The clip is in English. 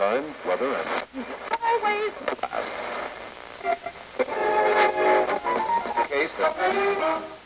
time, weather, and Always. case that